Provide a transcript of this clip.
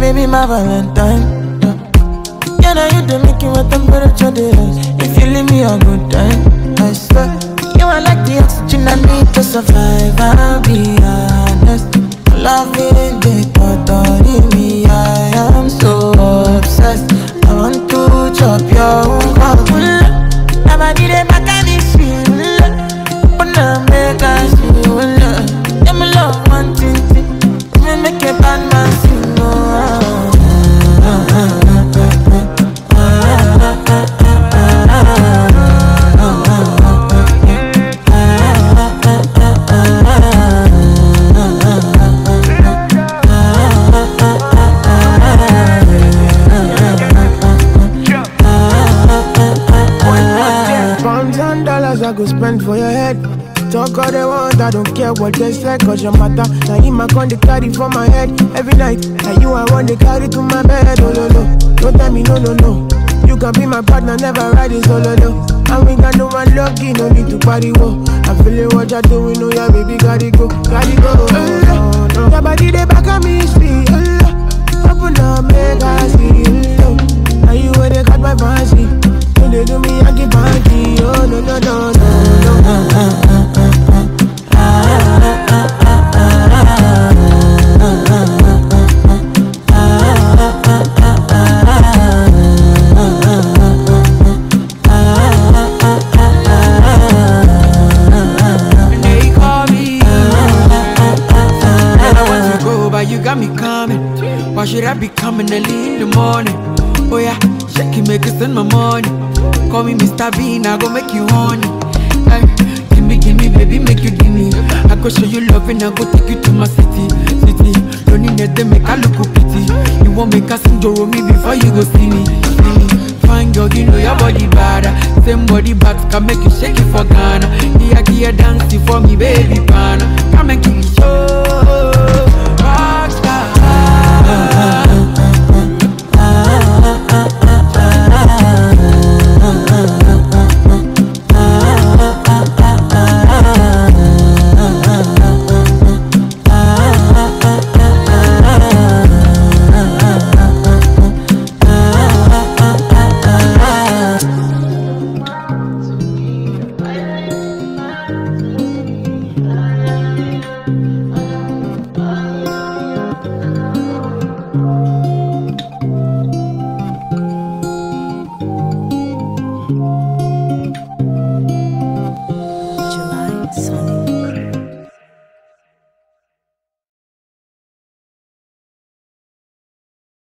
my Valentine. Yeah, now you the make it my temperature dey rise. If you leave me a good time, I swear. You are like the oxygen I need to survive. I'll be go spend for your head. Talk all they want, I don't care what they say, cause your matter. Now in my con they carry for my head every night. And you I want they carry to my bed, oh no no. Don't tell me no no no. You can be my partner, never ride it oh, solo no. And we got no one lucky, no need to party wo. I'm feeling what you're doing, oh yeah, baby, gotta go, gotta go. Oh, got me coming. Why should I be coming early in the morning? Oh yeah, shake it, make it send my money. Call me Mr. Bean, I go make you honey. Hey, give me, give me, baby, make you give me. I go show you love and I go take you to my city, city. Don't need make I look pity. You won't make us enjoy me before you go see me, see me. Fine girl, you know your body bad. Same body back can make you shake it for Ghana. Here, here, dance for me, baby, pana. Come and give me show. No.